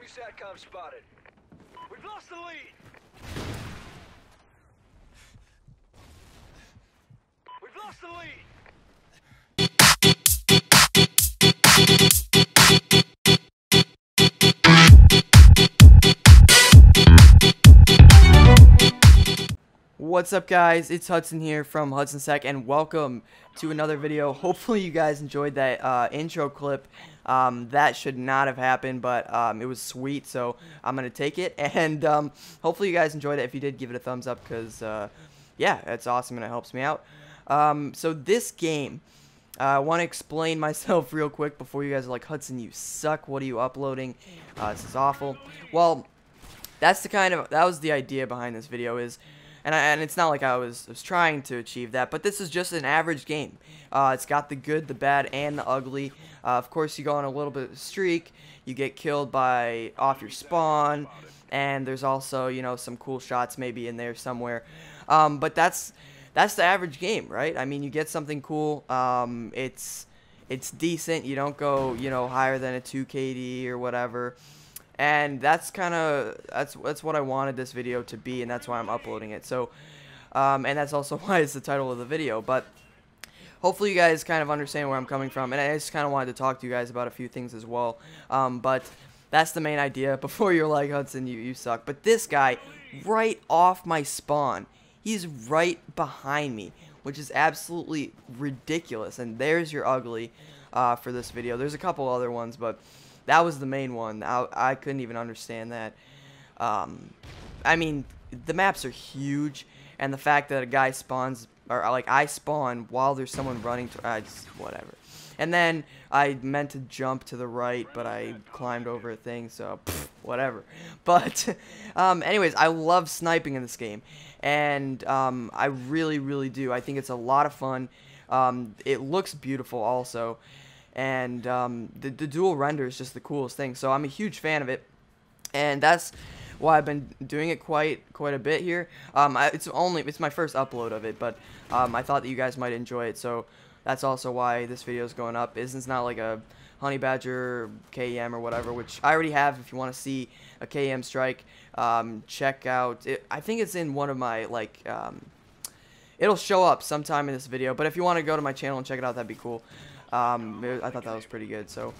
Enemy SATCOM spotted. We've lost the lead. We've lost the lead. What's up guys, it's Hudson here from Hudson's Tech and welcome to another video. Hopefully you guys enjoyed that uh, intro clip. Um, that should not have happened, but um, it was sweet, so I'm going to take it. And um, hopefully you guys enjoyed it. If you did, give it a thumbs up because, uh, yeah, it's awesome and it helps me out. Um, so this game, uh, I want to explain myself real quick before you guys are like, Hudson, you suck. What are you uploading? Uh, this is awful. Well, that's the kind of, that was the idea behind this video is and, I, and it's not like I was, was trying to achieve that, but this is just an average game. Uh, it's got the good, the bad, and the ugly. Uh, of course, you go on a little bit of a streak, you get killed by off your spawn, and there's also, you know, some cool shots maybe in there somewhere. Um, but that's that's the average game, right? I mean, you get something cool. Um, it's it's decent. You don't go, you know, higher than a 2 KD or whatever and that's kind of that's that's what I wanted this video to be and that's why I'm uploading it. So um, and that's also why it's the title of the video but hopefully you guys kind of understand where I'm coming from. And I just kind of wanted to talk to you guys about a few things as well. Um, but that's the main idea. Before you're like Hudson you, you suck. But this guy right off my spawn he's right behind me which is absolutely ridiculous. And there's your ugly uh, for this video. There's a couple other ones but that was the main one. I, I couldn't even understand that. Um, I mean, the maps are huge, and the fact that a guy spawns, or like I spawn while there's someone running, to, I just, whatever. And then I meant to jump to the right, but I climbed over a thing, so pff, whatever. But um, anyways, I love sniping in this game, and um, I really, really do. I think it's a lot of fun. Um, it looks beautiful also, and um, the, the dual render is just the coolest thing. So I'm a huge fan of it, and that's why I've been doing it quite quite a bit here. Um, I, it's only it's my first upload of it, but um, I thought that you guys might enjoy it, so that's also why this video is going up. Is it's not like a Honey Badger KEM or whatever, which I already have. If you want to see a KEM strike, um, check out. It, I think it's in one of my like. Um, it'll show up sometime in this video, but if you want to go to my channel and check it out, that'd be cool. Um, I thought that was pretty good. So,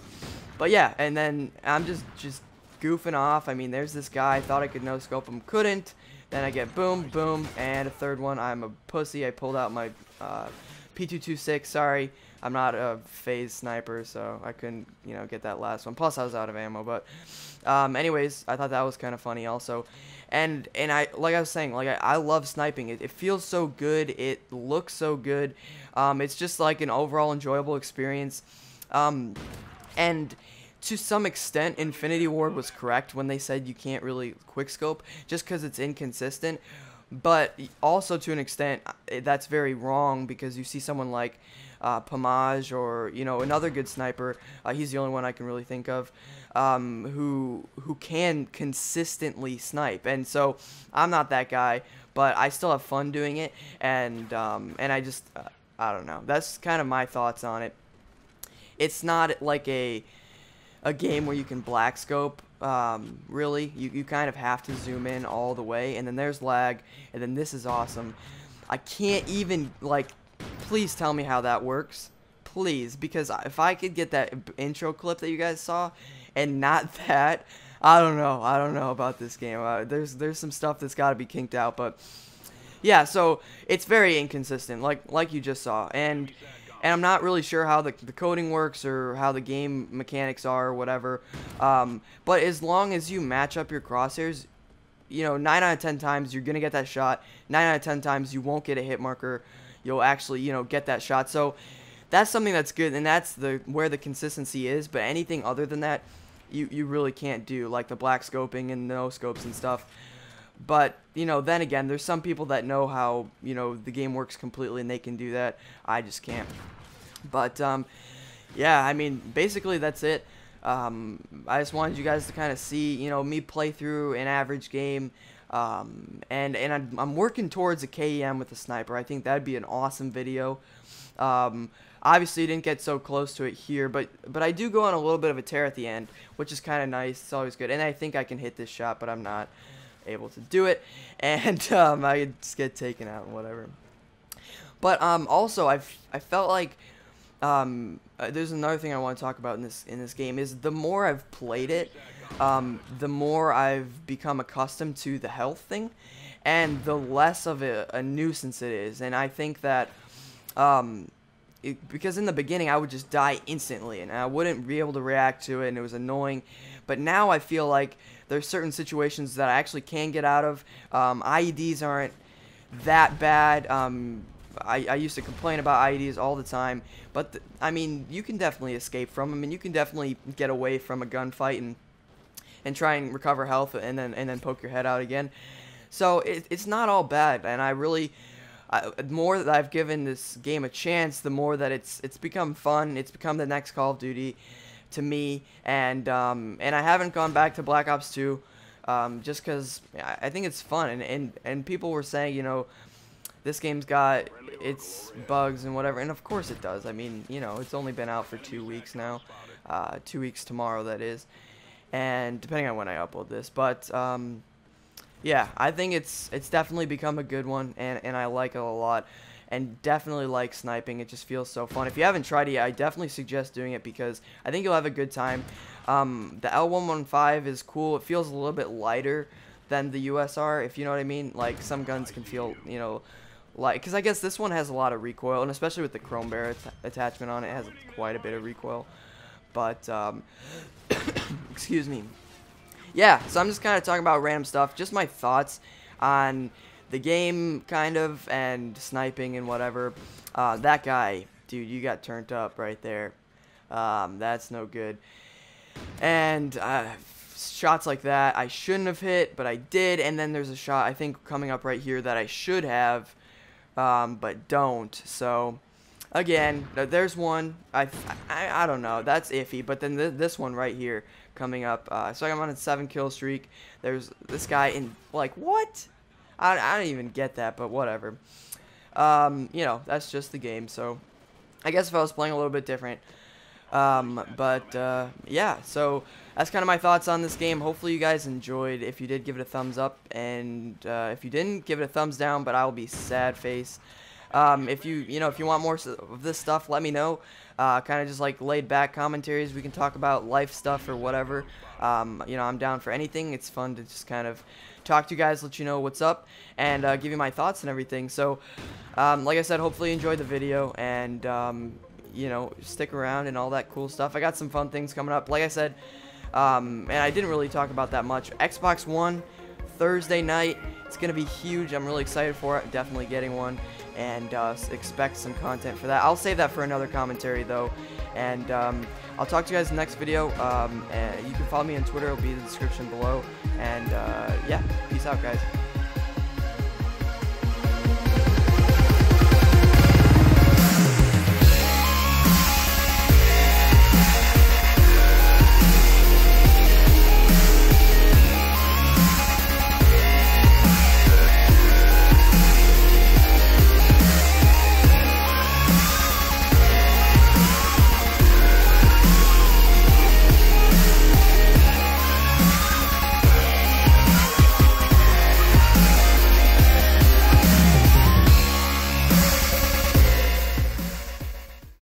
but yeah, and then I'm just just goofing off. I mean, there's this guy. I thought I could no scope him, couldn't. Then I get boom, boom, and a third one. I'm a pussy. I pulled out my uh, P226. Sorry, I'm not a FaZe sniper, so I couldn't, you know, get that last one. Plus, I was out of ammo. But, um, anyways, I thought that was kind of funny also. And and I like I was saying, like I, I love sniping. It, it feels so good. It looks so good. Um, it's just like an overall enjoyable experience. Um, and to some extent, Infinity Ward was correct when they said you can't really quickscope just because it's inconsistent. But also to an extent, eh, that's very wrong because you see someone like uh, Pamaj or you know another good sniper. Uh, he's the only one I can really think of um, who who can consistently snipe, and so I'm not that guy. But I still have fun doing it, and um, and I just uh, I don't know. That's kind of my thoughts on it. It's not like a a game where you can black scope. Um, really, you, you kind of have to zoom in all the way, and then there's lag, and then this is awesome. I can't even, like, please tell me how that works. Please, because if I could get that intro clip that you guys saw, and not that, I don't know. I don't know about this game. Uh, there's there's some stuff that's got to be kinked out, but yeah, so it's very inconsistent, like like you just saw, and and I'm not really sure how the, the coding works or how the game mechanics are or whatever. Um, but as long as you match up your crosshairs, you know, 9 out of 10 times you're going to get that shot. 9 out of 10 times you won't get a hit marker. You'll actually, you know, get that shot. So that's something that's good, and that's the where the consistency is. But anything other than that, you, you really can't do, like the black scoping and no scopes and stuff. But, you know, then again, there's some people that know how, you know, the game works completely and they can do that. I just can't. But, um, yeah, I mean, basically that's it. Um, I just wanted you guys to kind of see, you know, me play through an average game. Um, and and I'm, I'm, working towards a KEM with a sniper. I think that'd be an awesome video. Um, obviously, didn't get so close to it here, but but I do go on a little bit of a tear at the end, which is kind of nice. It's always good, and I think I can hit this shot, but I'm not able to do it, and um, I just get taken out and whatever. But um, also, I've I felt like um, uh, there's another thing I want to talk about in this in this game is the more I've played it, um, the more I've become accustomed to the health thing, and the less of a, a nuisance it is. And I think that um, it, because in the beginning I would just die instantly and I wouldn't be able to react to it, and it was annoying. But now I feel like there's certain situations that I actually can get out of. Um, IEDs aren't that bad. Um, I, I used to complain about IEDs all the time, but I mean, you can definitely escape from them, and you can definitely get away from a gunfight and and try and recover health, and then and then poke your head out again. So it, it's not all bad, and I really, I, the more that I've given this game a chance, the more that it's it's become fun. It's become the next Call of Duty to me, and um, and I haven't gone back to Black Ops 2 um, just because I think it's fun, and, and and people were saying, you know this game's got its bugs and whatever, and of course it does. I mean, you know, it's only been out for two weeks now, uh, two weeks tomorrow that is, and depending on when I upload this, but um, yeah, I think it's it's definitely become a good one, and and I like it a lot, and definitely like sniping. It just feels so fun. If you haven't tried it yet, I definitely suggest doing it because I think you'll have a good time. Um, the L115 is cool. It feels a little bit lighter than the USR, if you know what I mean. Like some guns can feel, you know like because I guess this one has a lot of recoil, and especially with the chrome barrel attachment on it, it has quite a bit of recoil. But um, excuse me. Yeah, so I'm just kind of talking about random stuff, just my thoughts on the game, kind of, and sniping and whatever. Uh, that guy, dude, you got turned up right there. Um, that's no good. And uh, shots like that I shouldn't have hit, but I did. And then there's a shot I think coming up right here that I should have um, but don't. So, again, there's one. I, I, I don't know. That's iffy. But then th this one right here coming up. Uh, so I'm on a seven kill streak. There's this guy in like what? I, I don't even get that, but whatever. Um, you know, that's just the game. So I guess if I was playing a little bit different. Um, but uh, yeah, so that's kind of my thoughts on this game. Hopefully you guys enjoyed. If you did, give it a thumbs up, and uh, if you didn't, give it a thumbs down. But I'll be sad face. Um, if you you know if you want more of this stuff, let me know. Uh, kind of just like laid back commentaries. We can talk about life stuff or whatever. Um, you know, I'm down for anything. It's fun to just kind of talk to you guys, let you know what's up, and uh, give you my thoughts and everything. So, um, like I said, hopefully you enjoyed the video, and um, you know, stick around and all that cool stuff. I got some fun things coming up. Like I said, um, and I didn't really talk about that much. Xbox One, Thursday night. It's going to be huge. I'm really excited for it. Definitely getting one. And uh, expect some content for that. I'll save that for another commentary, though. And um, I'll talk to you guys in the next video. Um, and you can follow me on Twitter. It'll be in the description below. And uh, yeah, peace out, guys.